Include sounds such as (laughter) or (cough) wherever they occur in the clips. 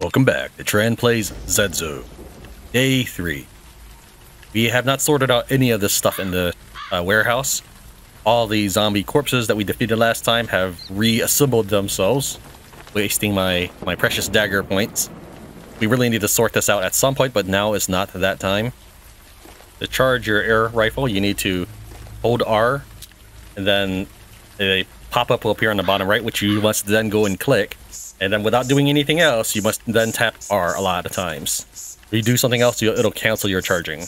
Welcome back to Tran Plays Zed Zone. Day 3. We have not sorted out any of this stuff in the uh, warehouse. All the zombie corpses that we defeated last time have reassembled themselves, wasting my, my precious dagger points. We really need to sort this out at some point, but now is not that time. To charge your air rifle, you need to hold R, and then a pop-up will appear on the bottom right, which you must then go and click. And then without doing anything else, you must then tap R a lot of times. If you do something else, it'll cancel your charging.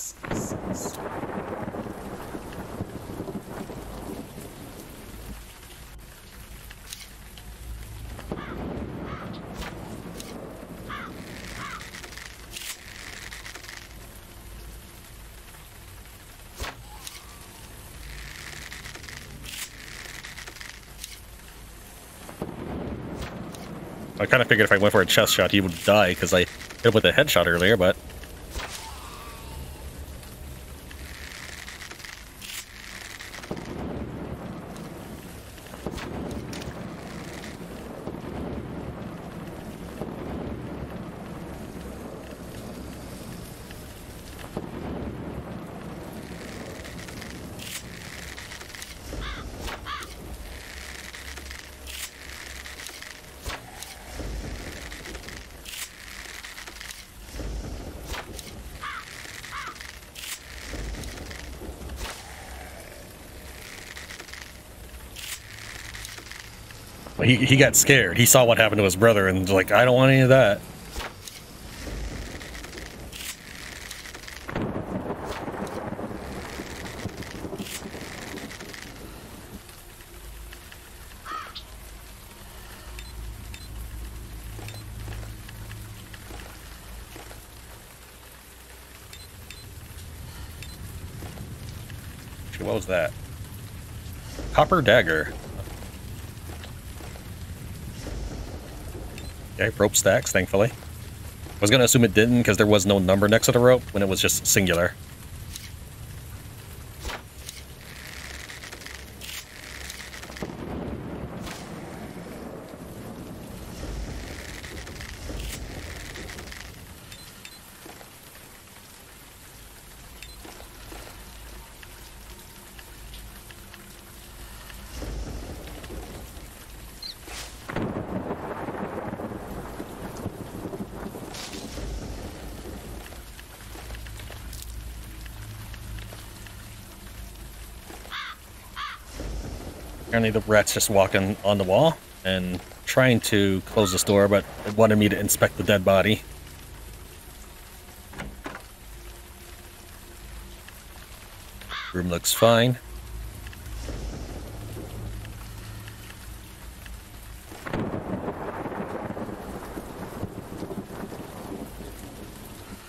I kind of figured if I went for a chest shot, he would die because I hit him with a headshot earlier, but... He, got scared. He saw what happened to his brother and was like, I don't want any of that. What was that? Copper dagger. Okay, rope stacks, thankfully. I was going to assume it didn't because there was no number next to the rope when it was just singular. The rat's just walking on the wall and trying to close this door, but it wanted me to inspect the dead body. Room looks fine.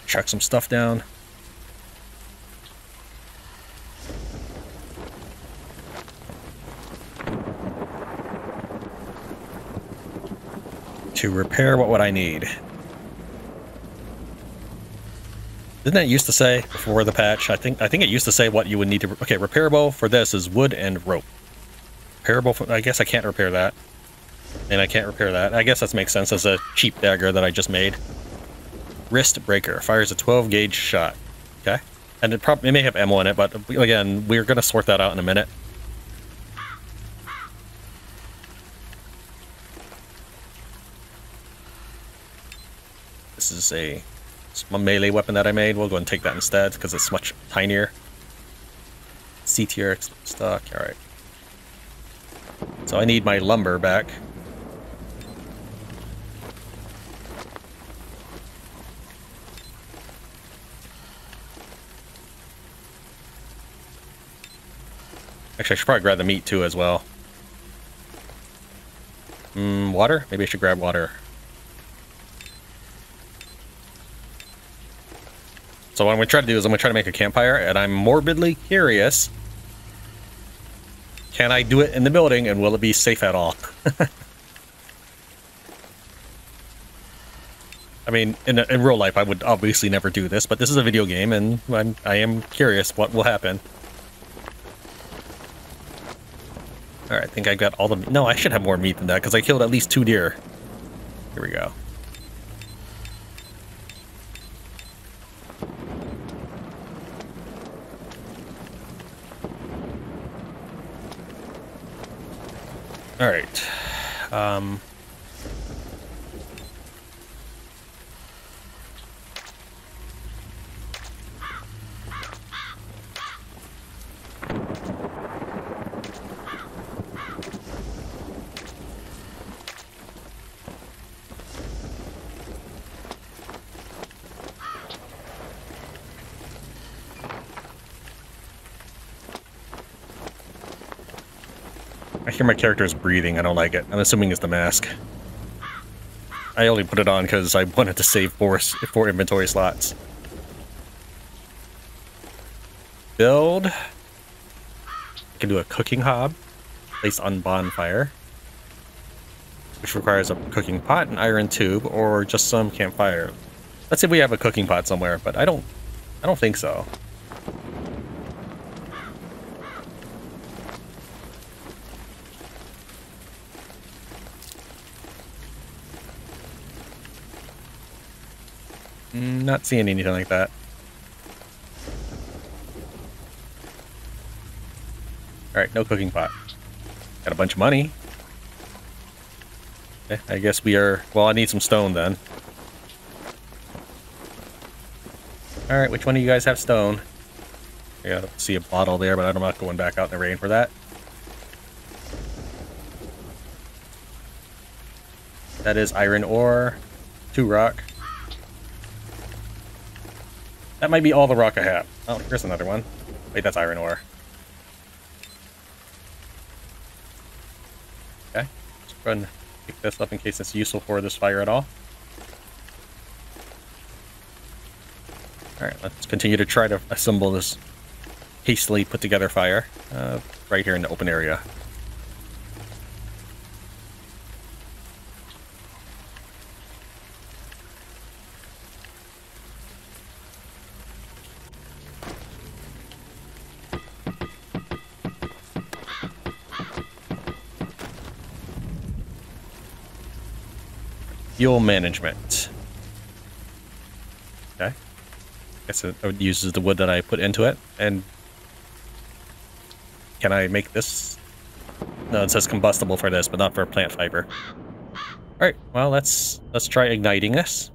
Chuck some stuff down. To repair, what would I need? Didn't that used to say before the patch? I think I think it used to say what you would need to. Okay, repairable for this is wood and rope. Repairable. For, I guess I can't repair that, and I can't repair that. I guess that makes sense as a cheap dagger that I just made. Wrist breaker fires a 12 gauge shot. Okay, and it probably it may have ammo in it, but again, we're gonna sort that out in a minute. A, melee weapon that I made. We'll go and take that instead because it's much tinier. C tier stock. All right. So I need my lumber back. Actually, I should probably grab the meat too as well. Mm, water? Maybe I should grab water. So what I'm going to try to do is I'm going to try to make a campfire, and I'm morbidly curious. Can I do it in the building, and will it be safe at all? (laughs) I mean, in, in real life, I would obviously never do this, but this is a video game, and I'm, I am curious what will happen. Alright, I think I got all the... No, I should have more meat than that, because I killed at least two deer. Here we go. All right. Um, hear my character's breathing. I don't like it. I'm assuming it's the mask. I only put it on because I wanted to save four, four inventory slots. Build. I can do a cooking hob. Place on bonfire. Which requires a cooking pot, an iron tube, or just some campfire. Let's say we have a cooking pot somewhere, but I don't I don't think so. Mm, not seeing anything like that. Alright, no cooking pot. Got a bunch of money. Okay, I guess we are... Well, I need some stone then. Alright, which one of you guys have stone? Yeah, see a bottle there, but I'm not going back out in the rain for that. That is iron ore, two rock. That might be all the rock I have. Oh, here's another one. Wait, that's iron ore. Okay, let's go ahead and pick this up in case it's useful for this fire at all. Alright, let's continue to try to assemble this hastily put together fire uh, right here in the open area. Fuel management. Okay. Guess it uses the wood that I put into it. And can I make this? No, it says combustible for this, but not for plant fiber. Alright, well let's let's try igniting this.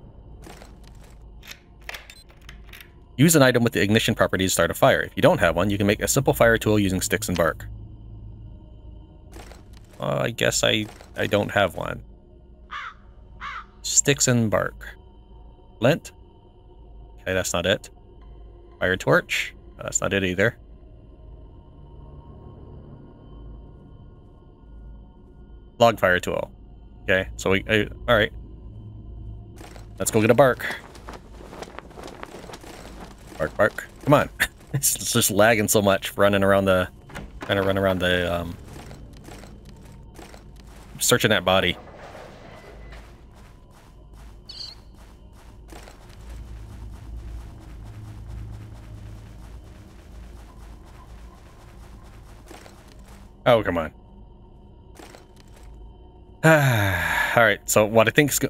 Use an item with the ignition property to start a fire. If you don't have one, you can make a simple fire tool using sticks and bark. Uh, I guess I I don't have one. Sticks and bark. Lint. Okay, that's not it. Fire torch. That's not it either. Log fire tool. Okay, so we... Uh, Alright. Let's go get a bark. Bark, bark. Come on. (laughs) it's, it's just lagging so much running around the... Trying to run around the, um... Searching that body. Oh, come on. (sighs) All right. So what I think is,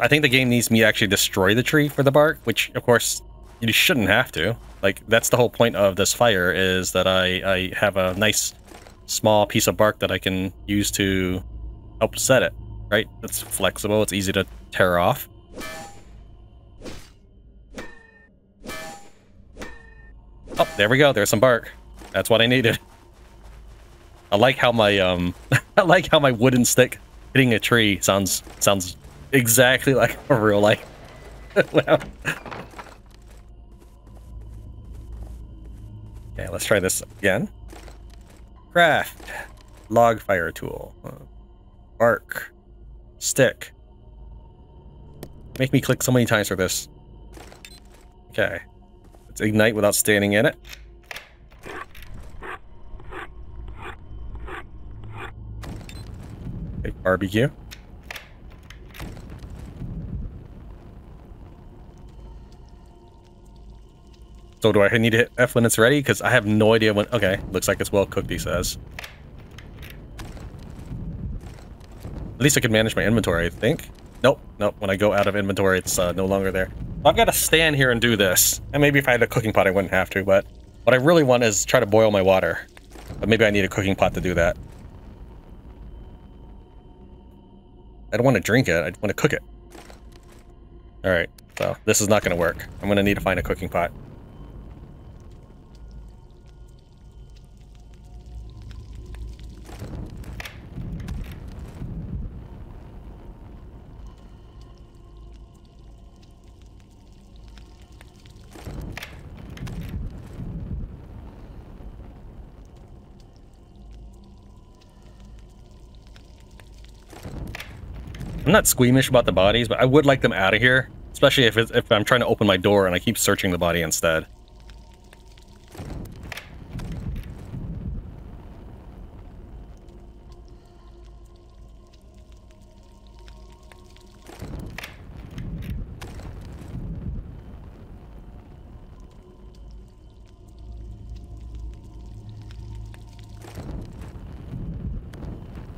I think the game needs me to actually destroy the tree for the bark, which of course you shouldn't have to. Like that's the whole point of this fire is that I I have a nice small piece of bark that I can use to help set it. Right? It's flexible. It's easy to tear off. Oh, there we go. There's some bark. That's what I needed. (laughs) I like how my um (laughs) I like how my wooden stick hitting a tree sounds sounds exactly (laughs) like a real life. (laughs) wow. Okay, let's try this again. Craft. Log fire tool. Uh, bark. Stick. Make me click so many times for this. Okay. Let's ignite without standing in it. Barbecue. So do I need to hit F when it's ready? Because I have no idea when... Okay, looks like it's well cooked, he says. At least I can manage my inventory, I think. Nope, nope. When I go out of inventory, it's uh, no longer there. I've got to stand here and do this. And maybe if I had a cooking pot, I wouldn't have to, but... What I really want is try to boil my water. But maybe I need a cooking pot to do that. I don't want to drink it. I want to cook it. All right, so this is not going to work. I'm going to need to find a cooking pot. Not squeamish about the bodies, but I would like them out of here. Especially if, if I'm trying to open my door and I keep searching the body instead.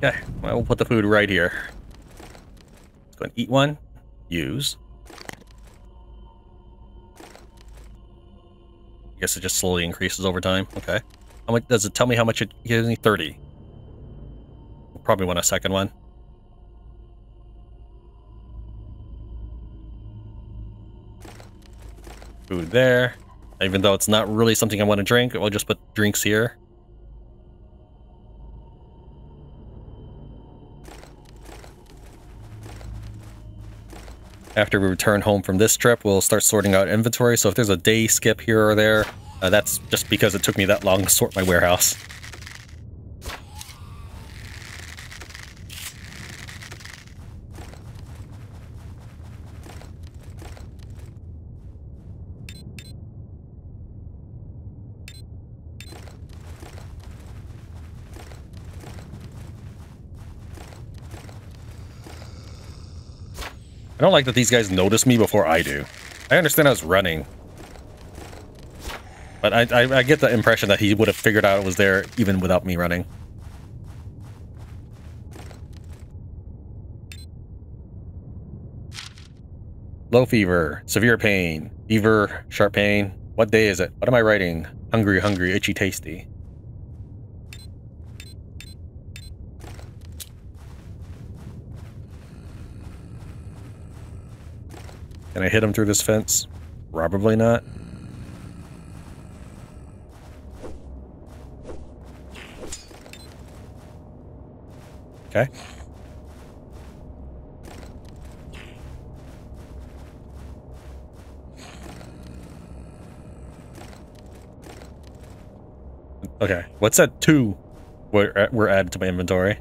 Okay, well, we'll put the food right here. Go and eat one. Use. I guess it just slowly increases over time. Okay. How much does it tell me how much it gives me? 30. We'll probably want a second one. Food there. Even though it's not really something I want to drink, we'll just put drinks here. After we return home from this trip, we'll start sorting out inventory. So if there's a day skip here or there, uh, that's just because it took me that long to sort my warehouse. Don't like that these guys notice me before I do. I understand I was running. But I, I, I get the impression that he would have figured out it was there even without me running. Low fever, severe pain, fever, sharp pain. What day is it? What am I writing? Hungry, hungry, itchy, tasty. Can I hit him through this fence? Probably not. Okay. Okay, what's that two we're, we're added to my inventory?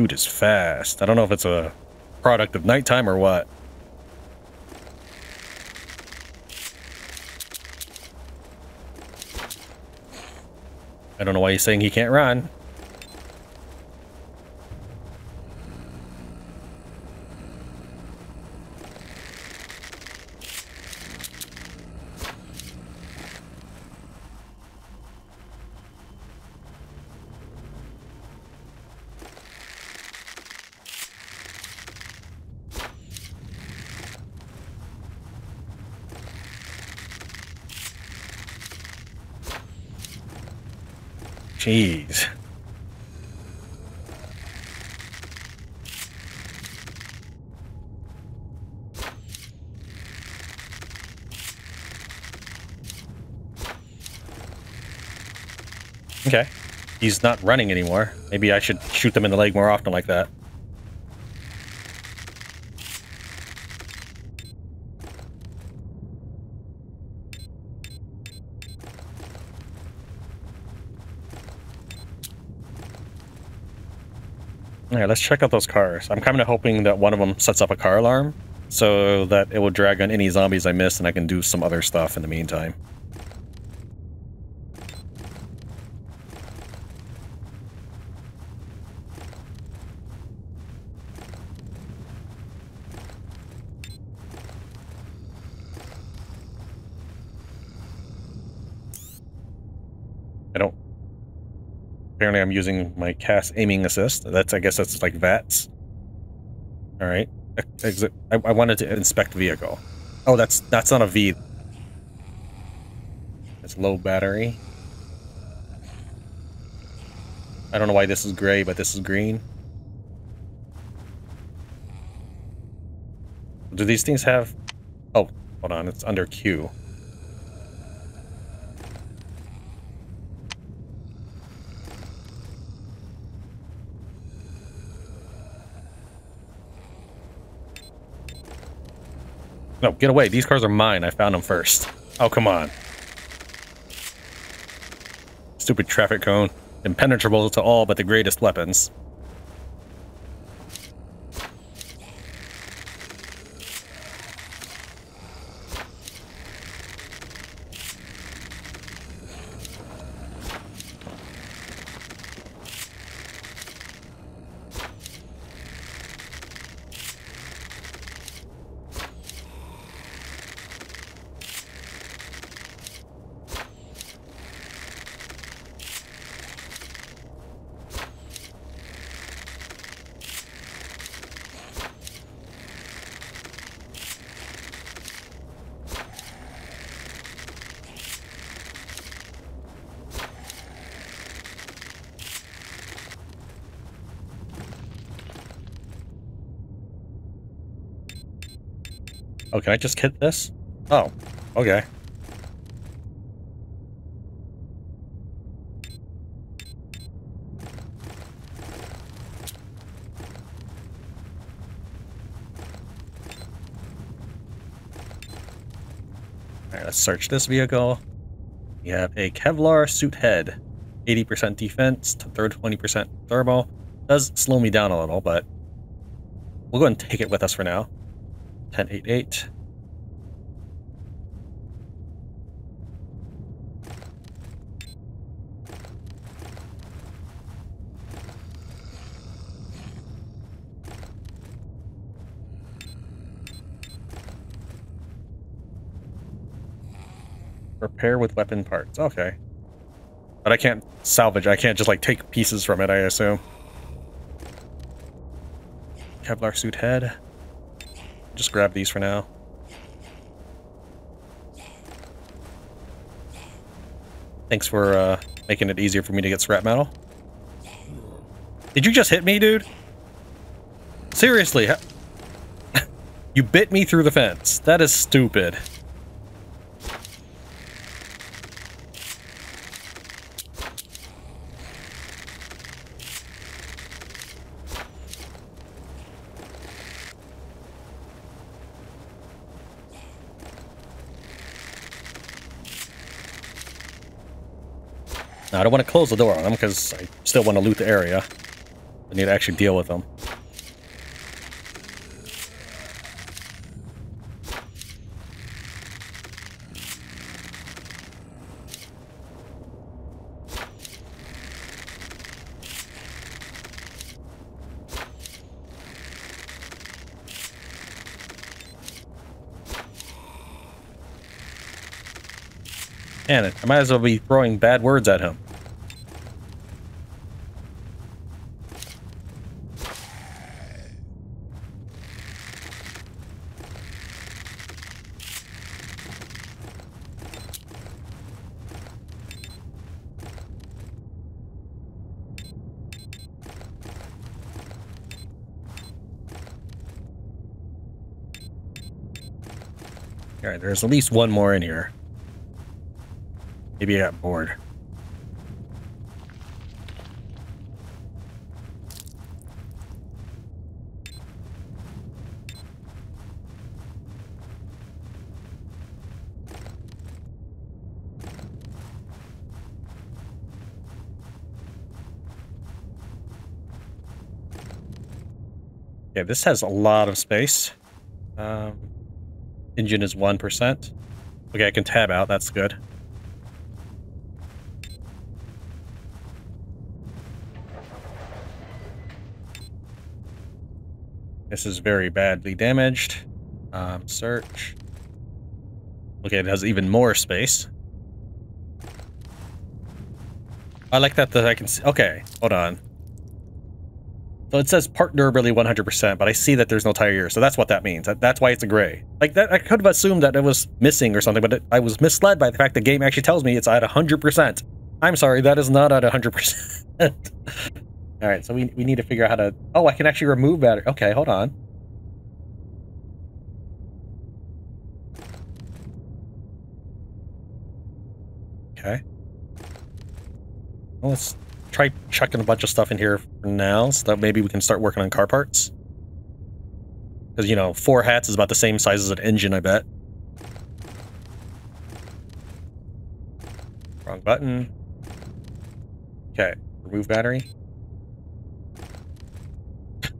Dude is fast. I don't know if it's a product of nighttime or what. I don't know why he's saying he can't run. Jeez. Okay. He's not running anymore. Maybe I should shoot them in the leg more often like that. Let's check out those cars. I'm kind of hoping that one of them sets up a car alarm so that it will drag on any zombies I miss and I can do some other stuff in the meantime. Apparently, I'm using my cast aiming assist. That's, I guess, that's like VATS. All right. Exit. I, I wanted to inspect vehicle. Oh, that's that's not a V. It's low battery. I don't know why this is gray, but this is green. Do these things have... Oh, hold on. It's under Q. No, get away. These cars are mine. I found them first. Oh, come on. Stupid traffic cone. Impenetrable to all but the greatest weapons. Oh, can I just hit this? Oh, okay. Alright, let's search this vehicle. We have a Kevlar suit head. 80% defense, third 20% thermal. Does slow me down a little, but we'll go and take it with us for now. 1088. Repair with weapon parts. Okay. But I can't salvage. I can't just like take pieces from it, I assume. Kevlar suit head. Just grab these for now. Thanks for uh, making it easier for me to get scrap metal. Did you just hit me, dude? Seriously? (laughs) you bit me through the fence. That is stupid. Now, I don't want to close the door on them because I still want to loot the area. I need to actually deal with them. I might as well be throwing bad words at him. Alright, there's at least one more in here. Maybe I got bored. Yeah, this has a lot of space. Um, engine is 1%. Okay, I can tab out. That's good. This is very badly damaged. Um, search. Okay, it has even more space. I like that that I can see. Okay, hold on. So it says part durability 100%, but I see that there's no tire here, so that's what that means. That, that's why it's a gray. Like that, I could have assumed that it was missing or something, but it, I was misled by the fact the game actually tells me it's at 100%. I'm sorry, that is not at 100%. (laughs) All right, so we, we need to figure out how to... Oh, I can actually remove battery. Okay, hold on. Okay. Well, let's try chucking a bunch of stuff in here for now, so that maybe we can start working on car parts. Because, you know, four hats is about the same size as an engine, I bet. Wrong button. Okay, remove battery.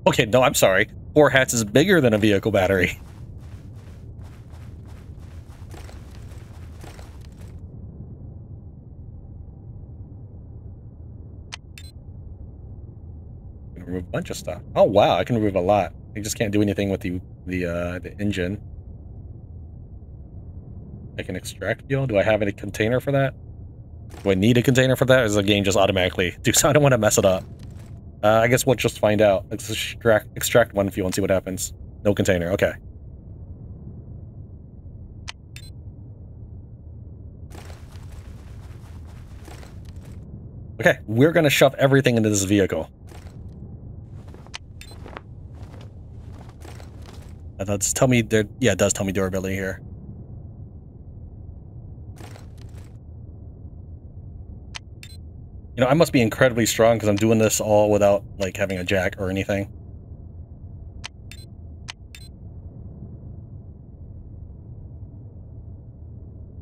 Okay, no, I'm sorry. Four hats is bigger than a vehicle battery. remove a bunch of stuff. Oh wow, I can remove a lot. I just can't do anything with the the uh, the engine. I can extract fuel. Do I have any container for that? Do I need a container for that? Or does the game just automatically do so? (laughs) I don't want to mess it up. Uh, I guess we'll just find out. Let's extract extract one fuel and see what happens. No container. Okay. Okay, we're gonna shove everything into this vehicle. That does tell me there. Yeah, it does tell me durability here. You know, I must be incredibly strong because I'm doing this all without like having a jack or anything.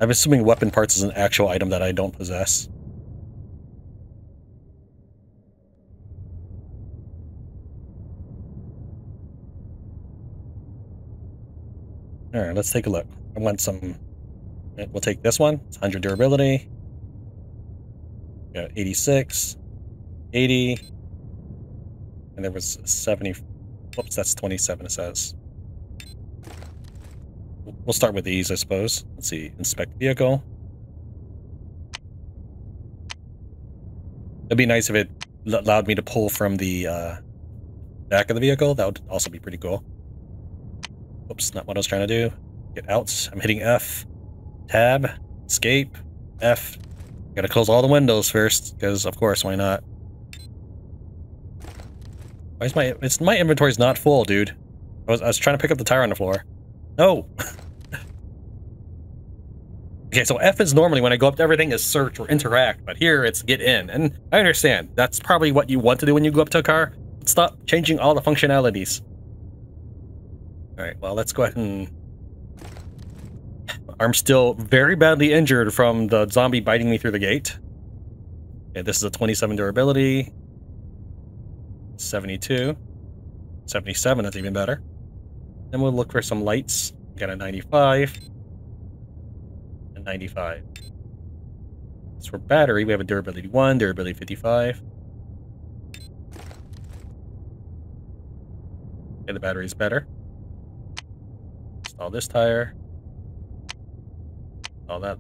I'm assuming weapon parts is an actual item that I don't possess. All right, let's take a look. I want some. We'll take this one. It's 100 durability. Got 86, 80, and there was 70. Whoops, that's 27. It says. We'll start with these, I suppose. Let's see. Inspect vehicle. It'd be nice if it allowed me to pull from the uh, back of the vehicle. That would also be pretty cool. Oops, not what I was trying to do. Get out. I'm hitting F. Tab. Escape. F. Gotta close all the windows first, because of course, why not? Why is my it's my inventory's not full, dude? I was I was trying to pick up the tire on the floor. No. (laughs) okay, so F is normally when I go up to everything is search or interact, but here it's get in. And I understand. That's probably what you want to do when you go up to a car. Stop changing all the functionalities. Alright, well, let's go ahead and... I'm still very badly injured from the zombie biting me through the gate. Okay, this is a 27 durability. 72. 77, that's even better. Then we'll look for some lights. Got a 95. A 95. As for battery, we have a durability 1, durability 55. Okay, the battery is better. Install this tire. All that.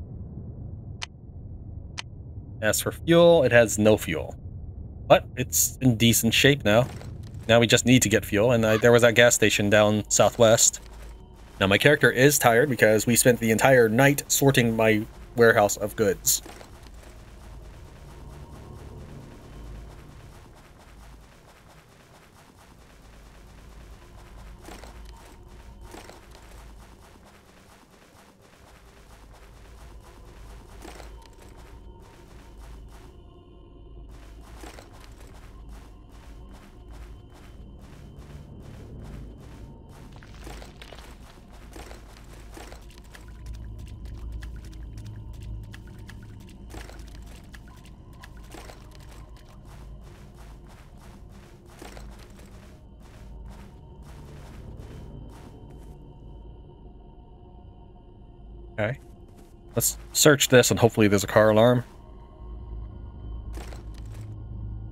As for fuel, it has no fuel. But it's in decent shape now. Now we just need to get fuel, and uh, there was that gas station down southwest. Now my character is tired because we spent the entire night sorting my warehouse of goods. Search this and hopefully there's a car alarm.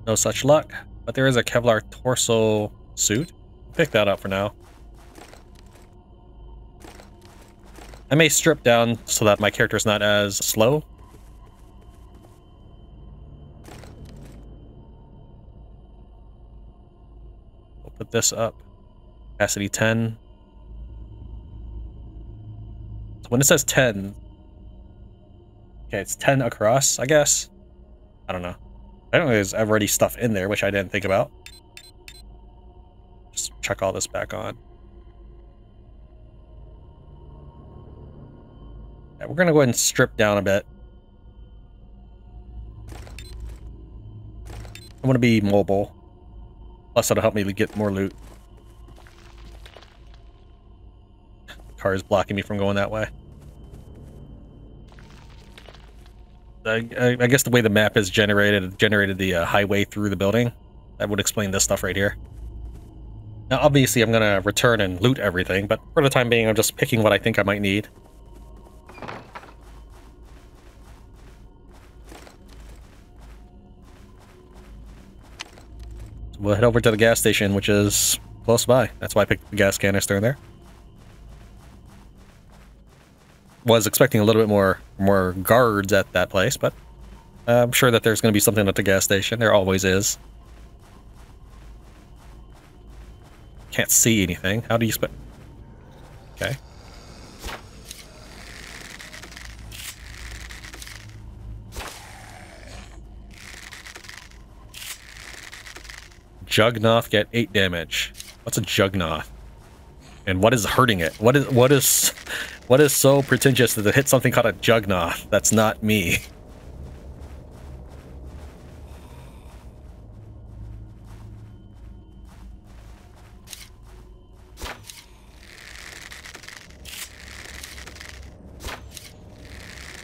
No such luck, but there is a Kevlar torso suit. Pick that up for now. I may strip down so that my character is not as slow. We'll put this up. Capacity 10. So when it says 10, okay, it's 10 across, I guess. I don't know. I don't know there's already stuff in there, which I didn't think about. Just check all this back on. Yeah, we're gonna go ahead and strip down a bit. I want to be mobile. Plus, that'll help me get more loot. Car is blocking me from going that way. I, I, guess the way the map is generated, generated the uh, highway through the building. That would explain this stuff right here. Now, obviously, I'm going to return and loot everything, but for the time being, I'm just picking what I think I might need. So we'll head over to the gas station, which is close by. That's why I picked the gas canister in there. Was expecting a little bit more more guards at that place, but I'm sure that there's going to be something at the gas station. There always is. Can't see anything. How do you spend? Okay. Jugnoth get 8 damage. What's a Jugnoth? And what is hurting it? What is what is what is so pretentious that it hit something called a Jugnoth? That's not me.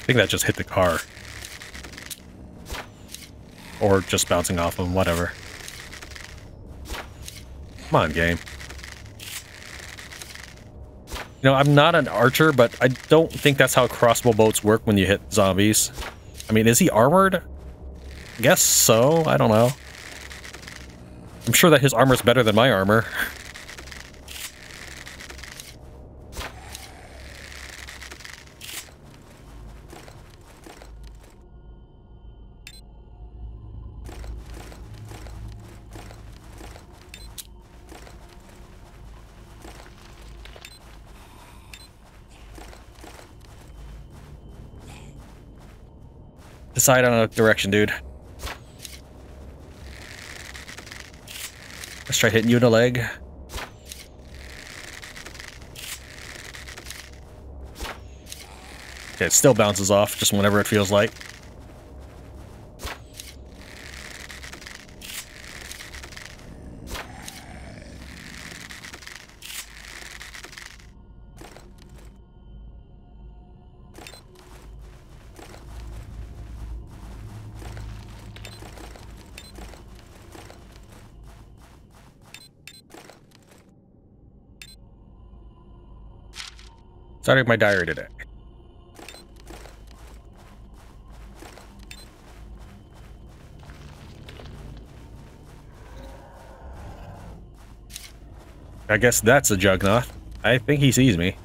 I think that just hit the car. Or just bouncing off them, whatever. Come on, game. You know, I'm not an archer, but I don't think that's how crossbow bolts work when you hit zombies. I mean, is he armored? I guess so. I don't know. I'm sure that his armor's better than my armor. (laughs) Decide on a direction, dude. Let's try hitting you in the leg. Okay, it still bounces off, just whenever it feels like. Starting my diary today. I guess that's a Jugnoth. I think he sees me.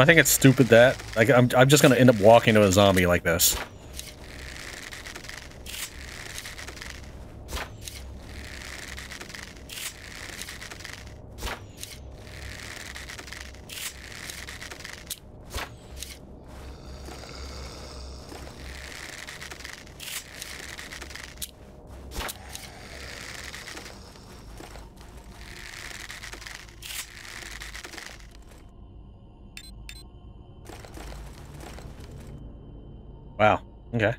I think it's stupid that like I'm I'm just gonna end up walking to a zombie like this. Wow. Okay.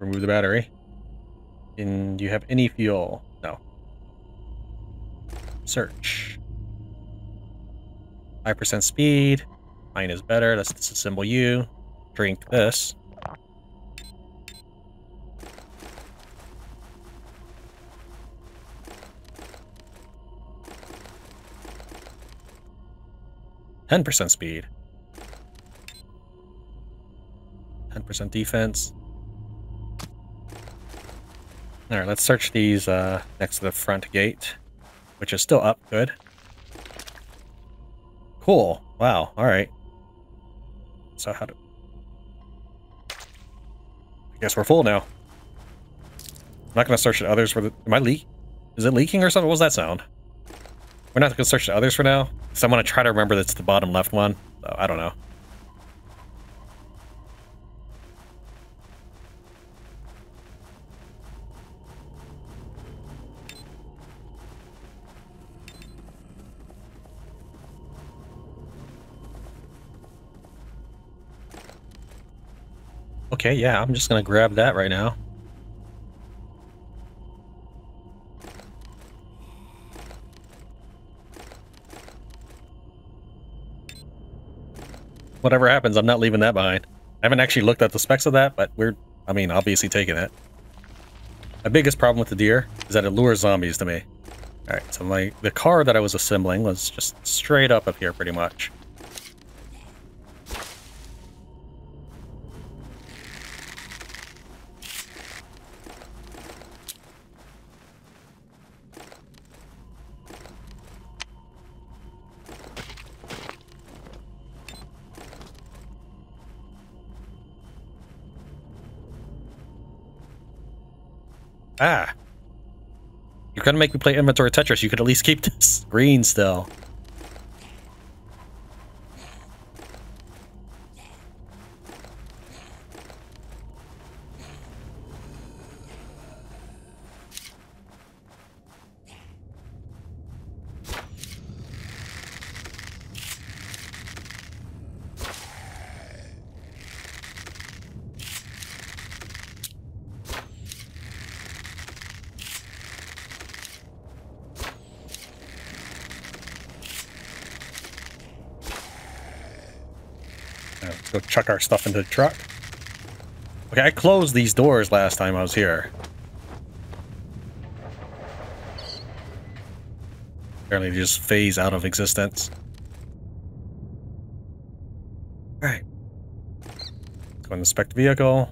Remove the battery. And do you have any fuel? No. Search. 5% speed. Mine is better. Let's disassemble you. Drink this. Ten percent speed. Ten percent defense. Alright, let's search these uh, next to the front gate, which is still up. Good. Cool. Wow. Alright. So how do... I guess we're full now. I'm not going to search the others for the... Am I leak? Is it leaking or something? What was that sound? We're not going to search the others for now. So I'm going to try to remember that's the bottom left one. So I don't know. Okay, yeah, I'm just gonna grab that right now. Whatever happens, I'm not leaving that behind. I haven't actually looked at the specs of that, but we're, I mean, obviously taking it. My biggest problem with the deer is that it lures zombies to me. Alright, so my the car that I was assembling was just straight up up here pretty much. You're gonna make me play inventory Tetris. You could at least keep this green still. let's go chuck our stuff into the truck. Okay, I closed these doors last time I was here. Apparently they just phase out of existence. Alright. Let's go inspect the vehicle.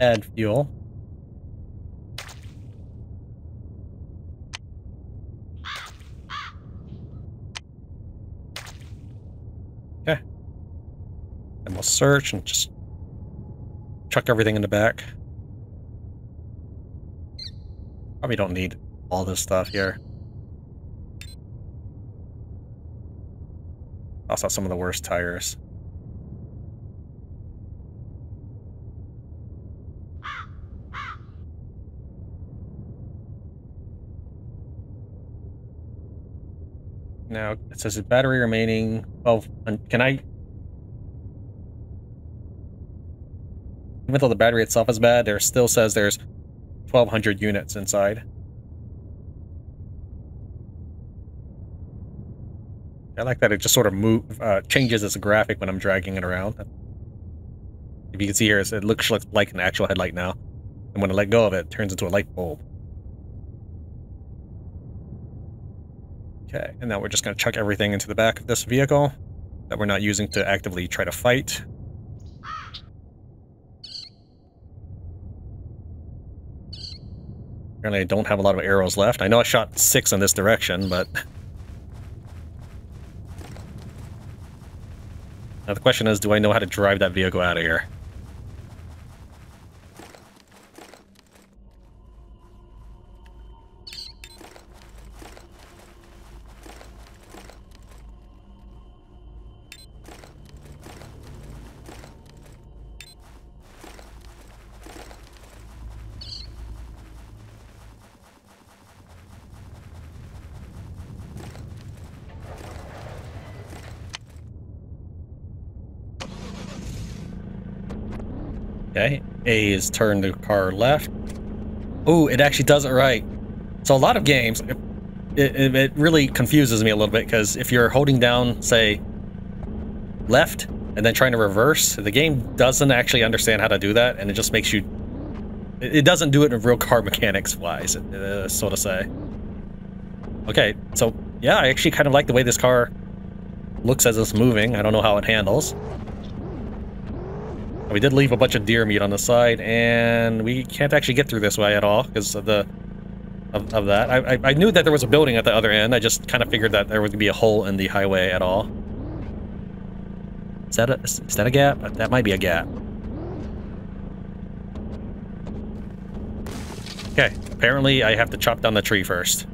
Add fuel. Search and just chuck everything in the back. Probably don't need all this stuff here. Also some of the worst tires. Now, it says battery remaining 12. Can I... Even though the battery itself is bad, there still says there's 1200 units inside. I like that it just sort of move, uh, changes its graphic when I'm dragging it around. If you can see here, it looks like an actual headlight now. And when I let go of it, it turns into a light bulb. Okay, and now we're just going to chuck everything into the back of this vehicle that we're not using to actively try to fight. Apparently I don't have a lot of arrows left. I know I shot six in this direction, but... (laughs) Now the question is, do I know how to drive that vehicle out of here? A is turn the car left. Oh, it actually does it right. So a lot of games, it, it, it really confuses me a little bit because if you're holding down, say, left and then trying to reverse, the game doesn't actually understand how to do that, and it just makes you. It, doesn't do it in real car (laughs) mechanics wise, uh, so to say. Okay, so yeah, I actually kind of like the way this car looks as it's moving. I don't know how it handles. We did leave a bunch of deer meat on the side, and we can't actually get through this way at all because of the of, of that. I, I, I knew that there was a building at the other end. I just kind of figured that there would be a hole in the highway at all. Is that a is that a gap? That might be a gap. Okay, apparently I have to chop down the tree first.